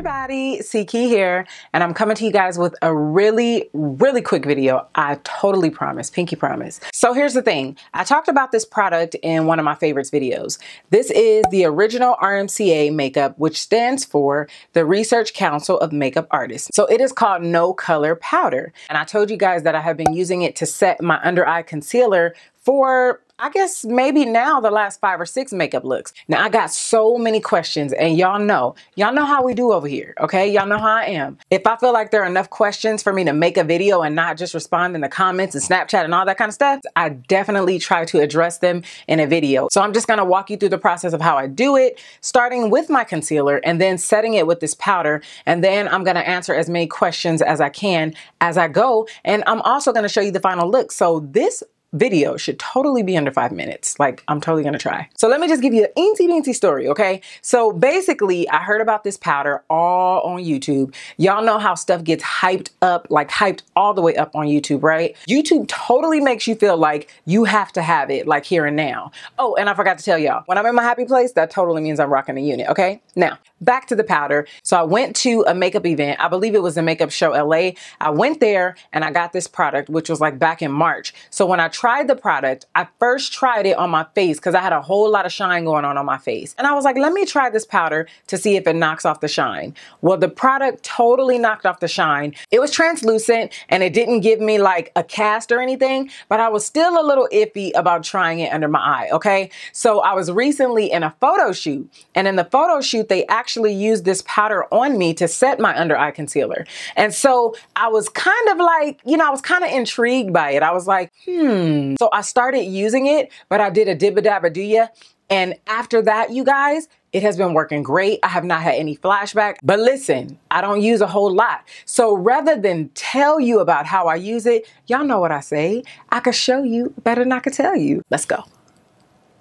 everybody, C Key here, and I'm coming to you guys with a really, really quick video. I totally promise, pinky promise. So here's the thing. I talked about this product in one of my favorites videos. This is the original RMCA makeup, which stands for the Research Council of Makeup Artists. So it is called No Color Powder. And I told you guys that I have been using it to set my under eye concealer for I guess maybe now the last five or six makeup looks. Now I got so many questions and y'all know, y'all know how we do over here, okay? Y'all know how I am. If I feel like there are enough questions for me to make a video and not just respond in the comments and Snapchat and all that kind of stuff, I definitely try to address them in a video. So I'm just gonna walk you through the process of how I do it, starting with my concealer and then setting it with this powder. And then I'm gonna answer as many questions as I can as I go. And I'm also gonna show you the final look. So this video should totally be under five minutes. Like, I'm totally gonna try. So let me just give you an eensy beensy story, okay? So basically, I heard about this powder all on YouTube. Y'all know how stuff gets hyped up, like hyped all the way up on YouTube, right? YouTube totally makes you feel like you have to have it, like here and now. Oh, and I forgot to tell y'all, when I'm in my happy place, that totally means I'm rocking a unit, okay? Now, back to the powder. So I went to a makeup event. I believe it was a makeup show LA. I went there and I got this product, which was like back in March. So when I tried the product, I first tried it on my face because I had a whole lot of shine going on on my face. And I was like, let me try this powder to see if it knocks off the shine. Well, the product totally knocked off the shine. It was translucent and it didn't give me like a cast or anything, but I was still a little iffy about trying it under my eye, okay? So I was recently in a photo shoot and in the photo shoot, they actually used this powder on me to set my under eye concealer. And so I was kind of like, you know, I was kind of intrigued by it. I was like, hmm. So I started using it, but I did a dibba dabba do ya. And after that, you guys, it has been working great. I have not had any flashback. But listen, I don't use a whole lot. So rather than tell you about how I use it, y'all know what I say. I could show you better than I could tell you. Let's go.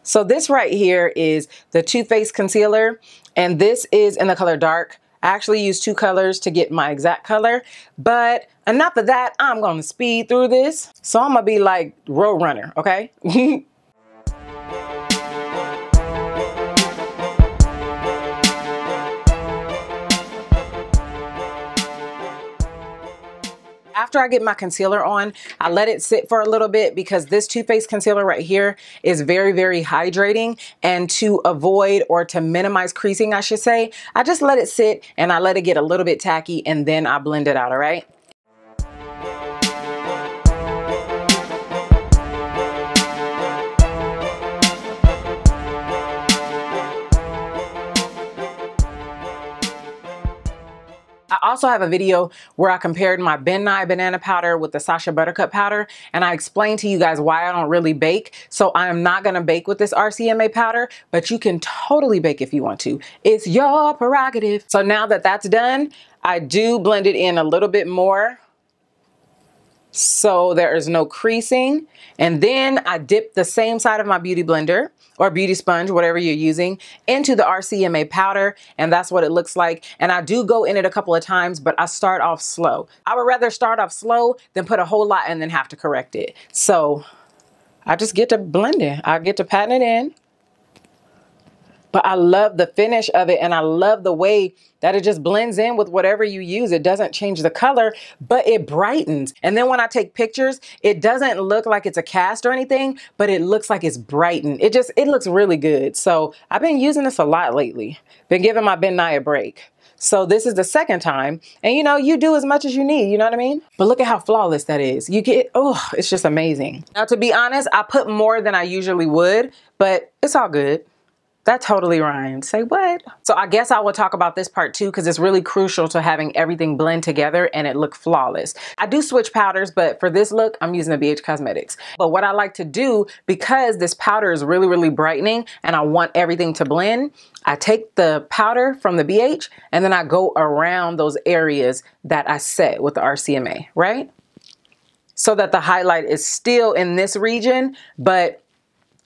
So this right here is the Too Faced Concealer. And this is in the color dark. I actually use two colors to get my exact color, but enough of that, I'm gonna speed through this. So I'm gonna be like road runner, okay? after I get my concealer on, I let it sit for a little bit because this Too Faced concealer right here is very, very hydrating. And to avoid or to minimize creasing, I should say, I just let it sit and I let it get a little bit tacky and then I blend it out, all right? Also have a video where I compared my Ben Nye banana powder with the Sacha Buttercup powder and I explained to you guys why I don't really bake. So I am not gonna bake with this RCMA powder, but you can totally bake if you want to. It's your prerogative. So now that that's done, I do blend it in a little bit more so there is no creasing. And then I dip the same side of my beauty blender or beauty sponge, whatever you're using, into the RCMA powder. And that's what it looks like. And I do go in it a couple of times, but I start off slow. I would rather start off slow than put a whole lot and then have to correct it. So I just get to blend it. I get to pat it in. But I love the finish of it and I love the way that it just blends in with whatever you use. It doesn't change the color, but it brightens. And then when I take pictures, it doesn't look like it's a cast or anything, but it looks like it's brightened. It just, it looks really good. So I've been using this a lot lately. Been giving my Ben Nye a break. So this is the second time. And you know, you do as much as you need, you know what I mean? But look at how flawless that is. You get, oh, it's just amazing. Now to be honest, I put more than I usually would, but it's all good. That totally rhymed. Say what? So I guess I will talk about this part too because it's really crucial to having everything blend together and it look flawless. I do switch powders, but for this look, I'm using the BH Cosmetics. But what I like to do, because this powder is really, really brightening and I want everything to blend, I take the powder from the BH and then I go around those areas that I set with the RCMA, right? So that the highlight is still in this region, but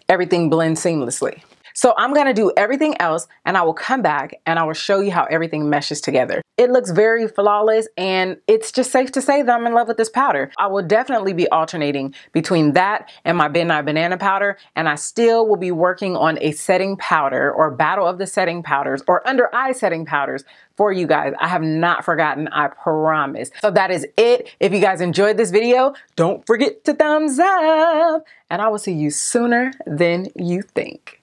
everything blends seamlessly. So I'm gonna do everything else and I will come back and I will show you how everything meshes together. It looks very flawless and it's just safe to say that I'm in love with this powder. I will definitely be alternating between that and my Midnight Banana powder and I still will be working on a setting powder or battle of the setting powders or under eye setting powders for you guys. I have not forgotten, I promise. So that is it. If you guys enjoyed this video, don't forget to thumbs up and I will see you sooner than you think.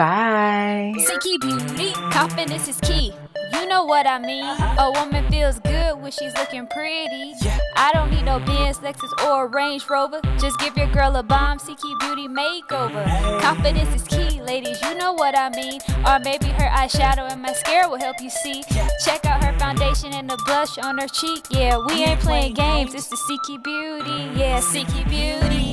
Bye. C Key beauty, confidence is key. You know what I mean. A woman feels good when she's looking pretty. I don't need no Benz, Lexus, or Range Rover. Just give your girl a bomb, C Key Beauty makeover. Confidence is key, ladies. You know what I mean. Or maybe her eyeshadow and mascara will help you see. Check out her foundation and the blush on her cheek. Yeah, we ain't playing games. It's the C Key Beauty. Yeah, C Key Beauty.